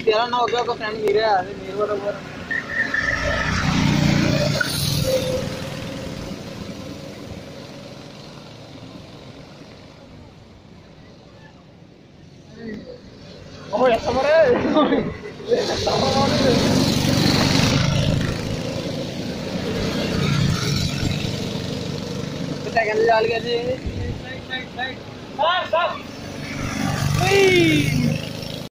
तेरा ना हो गया तो फ्रेंड मेरे यार मेरे बराबर ओए समरे ले समरे सेकंड डाल के जी राइट राइट राइट हाँ साहब Whee!